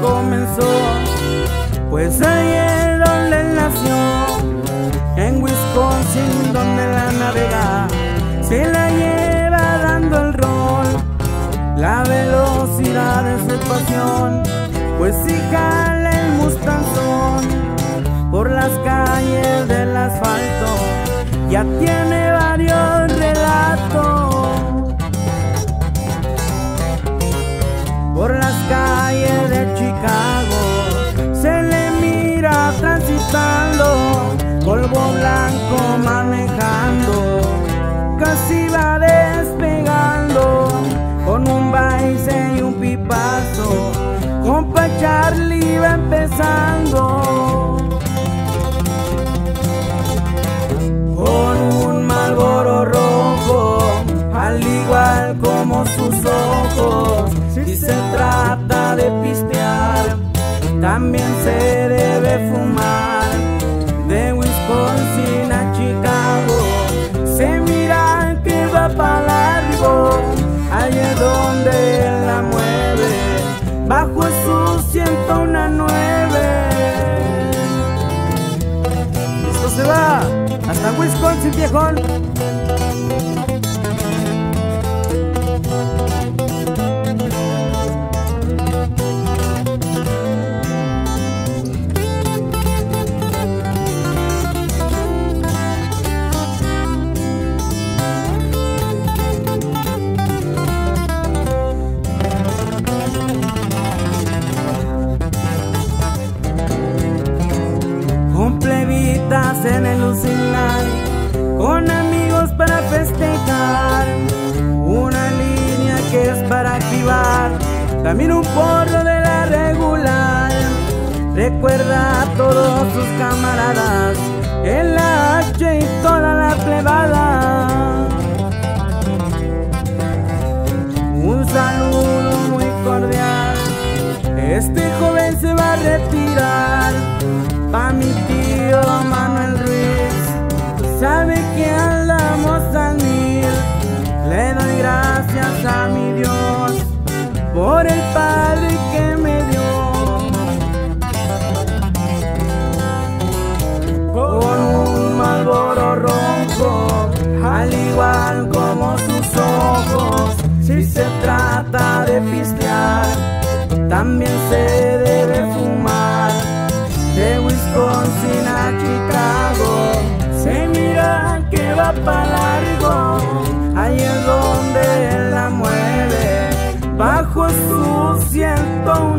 comenzó, pues ahí es donde nació, en Wisconsin donde la navega se la lleva dando el rol, la velocidad de su pasión, pues si jala el Mustangón. Por las calles del asfalto, ya tiene varios relatos. Por las calles compa Charlie va empezando. Con un malboro rojo, al igual como sus ojos, si se trata de pistear, también se se va hasta Wisconsin, viejón. En el Lucinay, con amigos para festejar, una línea que es para activar, también un porro de la regular. Recuerda a todos sus camaradas, el H y toda la plebada. Un saludo muy cordial, este joven se va a retirar. Pa' mi También se debe fumar de Wisconsin a Chicago. Se mira que va para largo, ahí es donde la mueve, bajo su ciento